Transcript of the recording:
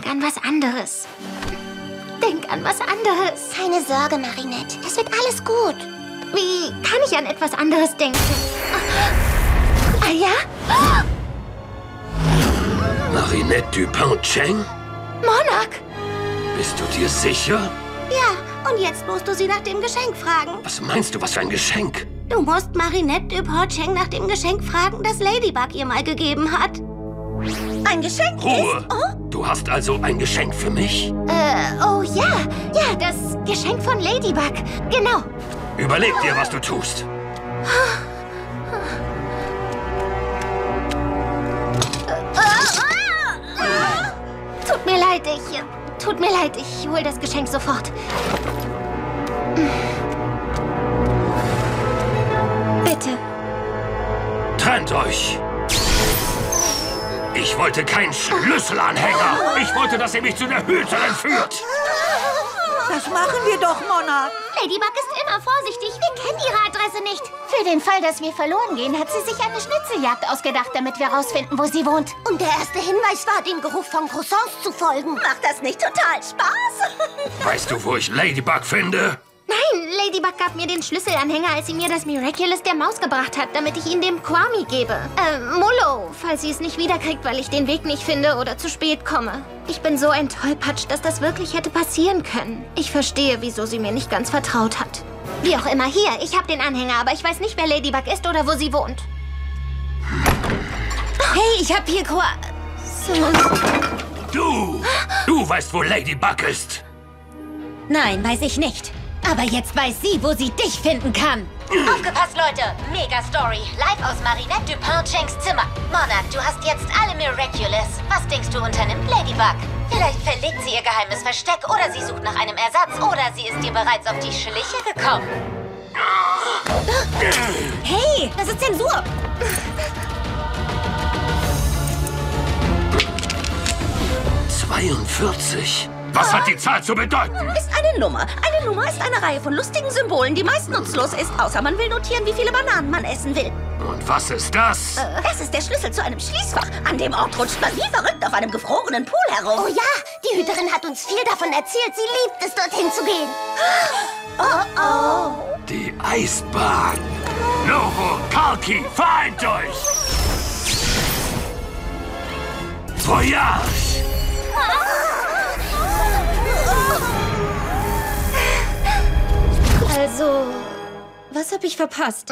Denk an was anderes. Denk an was anderes. Keine Sorge, Marinette. Es wird alles gut. Wie kann ich an etwas anderes denken? Ah ja? Marinette Dupin-Cheng? Monarch! Bist du dir sicher? Ja, und jetzt musst du sie nach dem Geschenk fragen. Was meinst du, was für ein Geschenk? Du musst Marinette Dupin-Cheng nach dem Geschenk fragen, das Ladybug ihr mal gegeben hat. Ein Geschenk Ruhe! ist... Oh, Du hast also ein Geschenk für mich? Äh, oh ja. Ja, das Geschenk von Ladybug. Genau. Überleg dir, was du tust. Tut mir leid, ich... Tut mir leid, ich hol das Geschenk sofort. Bitte. Trennt euch! Ich wollte keinen Schlüsselanhänger. Ich wollte, dass ihr mich zu der Hüterin führt. Das machen wir doch, Monarch. Ladybug ist immer vorsichtig. Wir kennen ihre Adresse nicht. Für den Fall, dass wir verloren gehen, hat sie sich eine Schnitzeljagd ausgedacht, damit wir rausfinden, wo sie wohnt. und der erste Hinweis war, dem Geruch von Croissants zu folgen. Macht das nicht total Spaß? Weißt du, wo ich Ladybug finde? Nein, Ladybug gab mir den Schlüsselanhänger, als sie mir das Miraculous der Maus gebracht hat, damit ich ihn dem Kwami gebe. Äh, Mullo, falls sie es nicht wiederkriegt, weil ich den Weg nicht finde oder zu spät komme. Ich bin so ein Tollpatsch, dass das wirklich hätte passieren können. Ich verstehe, wieso sie mir nicht ganz vertraut hat. Wie auch immer, hier, ich habe den Anhänger, aber ich weiß nicht, wer Ladybug ist oder wo sie wohnt. Hey, ich hab hier Qua... Du! Du weißt, wo Ladybug ist. Nein, weiß ich nicht. Aber jetzt weiß sie, wo sie dich finden kann. Aufgepasst, Leute! Mega Story. Live aus Marinette Dupin-Chengs Zimmer. Monarch, du hast jetzt alle Miraculous. Was denkst du unternimmt Ladybug? Vielleicht verlegt sie ihr geheimes Versteck oder sie sucht nach einem Ersatz oder sie ist dir bereits auf die Schliche gekommen. Hey, das ist Zensur. 42. Was hat die Zahl zu bedeuten? Ist eine Nummer. Eine Nummer ist eine Reihe von lustigen Symbolen, die meist nutzlos ist, außer man will notieren, wie viele Bananen man essen will. Und was ist das? Das ist der Schlüssel zu einem Schließfach. An dem Ort rutscht man wie verrückt auf einem gefrorenen Pool herum. Oh ja, die Hüterin hat uns viel davon erzählt. Sie liebt es, dorthin zu gehen. Oh, oh. Die Eisbahn. Novo, Kalki, vereint euch! Voyage! Also, was hab ich verpasst?